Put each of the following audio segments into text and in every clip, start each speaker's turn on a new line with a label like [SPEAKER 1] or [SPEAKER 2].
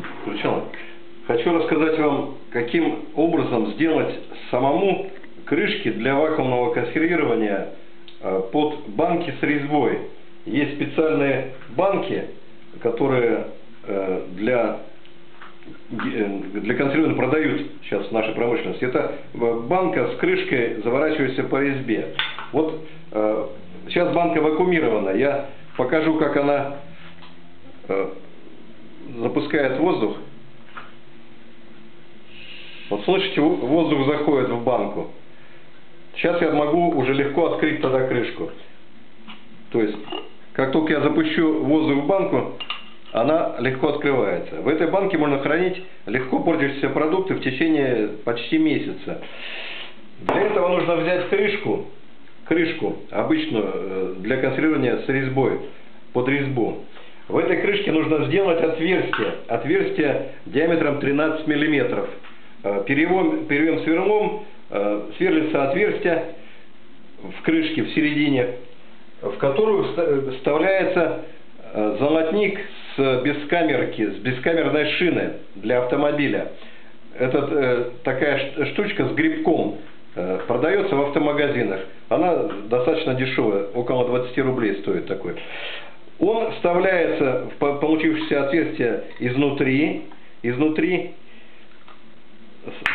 [SPEAKER 1] включим.
[SPEAKER 2] Включено. Хочу рассказать вам, каким образом сделать самому крышки для вакуумного консервирования э, под банки с резьбой. Есть специальные банки, которые э, для, э, для консервирования продают сейчас в нашей промышленности. Это банка с крышкой, заворачивающейся по резьбе. Вот сейчас банка вакуумирована. Я покажу, как она запускает воздух. Вот слышите, воздух заходит в банку. Сейчас я могу уже легко открыть тогда крышку. То есть, как только я запущу воздух в банку, она легко открывается. В этой банке можно хранить легко портящиеся продукты в течение почти месяца. Для этого нужно взять крышку, крышку обычную э, для консервирования с резьбой, под резьбу. В этой крышке нужно сделать отверстие, отверстие диаметром 13 миллиметров. Перевом, перевем сверлом, э, сверлится отверстие в крышке в середине, в которую вставляется э, золотник с бескамерки, с бескамерной шины для автомобиля. Это э, такая штучка с грибком продается в автомагазинах. Она достаточно дешевая, около 20 рублей стоит такой. Он вставляется в получившееся отверстие изнутри, изнутри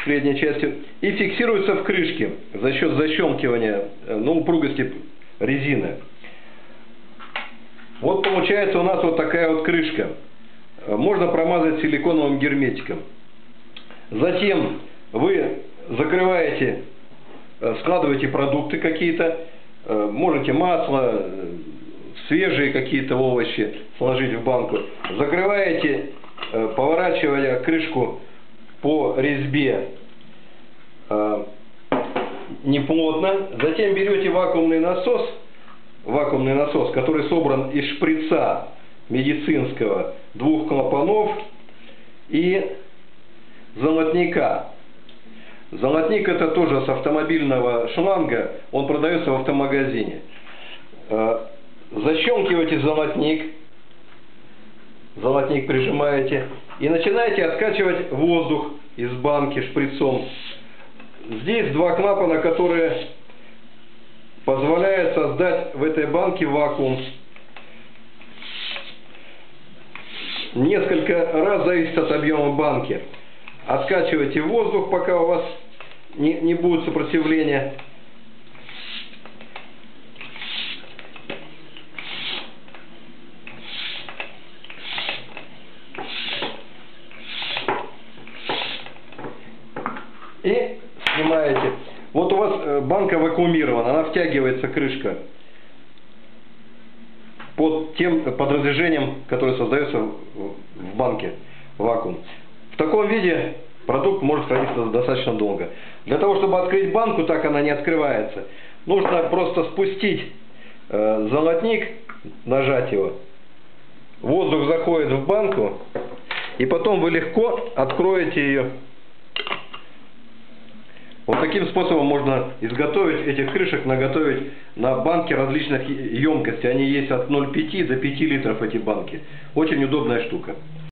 [SPEAKER 2] средней части и фиксируется в крышке за счет защелкивания, э, ну, упругости резины. Вот получается у нас вот такая вот крышка. Э, можно промазать силиконовым герметиком. Затем вы закрываете, э, складываете продукты какие-то, можете масло, свежие какие-то овощи сложить в банку. Закрываете, поворачивая крышку по резьбе э, неплотно. Затем берете вакуумный насос, вакуумный насос, который собран из шприца медицинского, двух клапанов и золотника. Золотник это тоже с автомобильного шланга, он продается в автомагазине. Защелкиваете золотник, золотник прижимаете и начинаете откачивать воздух из банки шприцом. Здесь два клапана, которые позволяют создать в этой банке вакуум. Несколько раз зависит от объема банки. Откачивайте воздух, пока у вас не, не будет сопротивления. И снимаете. Вот у вас э, банка вакуумирована, она втягивается крышка под тем под разрежением, которое создается в банке вакуум. В таком виде продукт может храниться достаточно долго. Для того, чтобы открыть банку, так она не открывается, нужно просто спустить э, золотник, нажать его. Воздух заходит в банку, и потом вы легко откроете ее вот таким способом можно изготовить этих крышек, наготовить на банке различных емкостей. Они есть от 0,5 до 5 литров эти банки. Очень удобная штука.